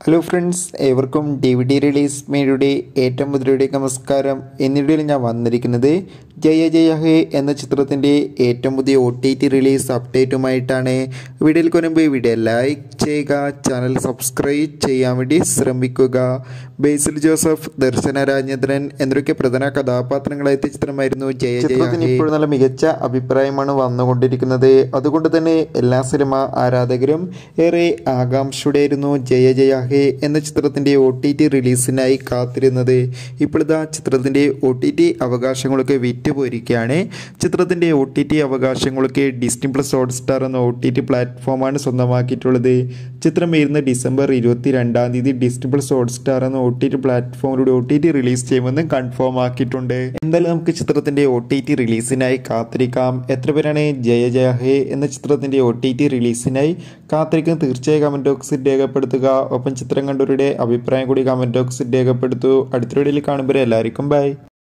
Hello friends ഏവർക്കും D V D release മീഡിയയുടെ ഏറ്റവും പുതിയയുടെ നമസ്കാരം. എന്നിടയിൽ ഞാൻ വന്നിരിക്കുന്നത് ജയ ജയ ഹേ എന്ന ചിത്രത്തിന്റെ ഏറ്റവും പുതിയ ഒ ടി ടി റിലീസ് അപ്ഡേറ്റുമായിട്ടാണ് വീഡിയോയിൽ കൊരുമ്പോൾ വീഡിയോ ലൈക്ക് ചെയ്യുക ചാനൽ സബ്സ്ക്രൈബ് ചെയ്യാൻ വേണ്ടി ശ്രമിക്കുക. ബേസിൽ ജോസഫ് ദർശന രാജേന്ദ്രൻ എന്നൊക്കെ പ്രധാന കഥാപാത്രങ്ങളായ ചിത്രമായിരുന്നു ജയ ഇപ്പോഴും ഇപ്പോൾ നല്ല മികച്ച അഭിപ്രായമാണ് വന്നുകൊണ്ടിരിക്കുന്നത്. അതുകൊണ്ട് തന്നെ എല്ലാ സിനിമ ആരാധകരും ഏറെ ആകാംക്ഷയുടെയായിരുന്നു ജയ ജയ ഹേ എന്ന ചിത്രത്തിന്റെ ഒ ടി ടി റിലീസിനായി കാത്തിരുന്നത്. ഇപ്പോഴത്തെ ചിത്രത്തിന്റെ ഒ ടി ടി അവകാശങ്ങളൊക്കെ വിറ്റുപോയിരിക്കുകയാണ് ചിത്രത്തിന്റെ ഒ ടി ടി അവകാശങ്ങളൊക്കെ ഡിസ്നി പ്ലസ് ഹോട്ട്സ്റ്റാർ എന്ന ഒ ടി ടി പ്ലാറ്റ്ഫോമാണ് സ്വന്തമാക്കിയിട്ടുള്ളത്. ചിത്രം വരുന്ന ഡിസംബർ ഇരുപത്തി രണ്ടാം തീയതി ഡിസ്നി പ്ലസ് ഹോട്ട്സ്റ്റാർ എന്ന ഒ ടി ടി പ്ലാറ്റ്ഫോമിലൂടെ ഒ ടി ടി റിലീസ് ചെയ്യുമെന്ന് കൺഫേം ആക്കിയിട്ടുണ്ട്. എന്തായാലും നമുക്ക് ചിത്രത്തിന്റെ ഒ ടി ടി റിലീസിനായി കാത്തിരിക്കാം. എത്ര പേരാണ് ജയ ജയഹേ എന്ന ചിത്രത്തിന്റെ ഒ ടി ടി റിലീസിനായി കാത്തിരിക്കുന്നത് തീർച്ചയായും കമന്റ് ബോക്സിൽ രേഖപ്പെടുത്തുക. ഒപ്പം ചിത്രം കണ്ടവരുടെ അഭിപ്രായം കൂടി കമന്റ് ബോക്സിൽ രേഖപ്പെടുത്തു. അടുത്ത വീഡിയോയിൽ കാണുമ്പോൾ എല്ലാവർക്കും ബൈ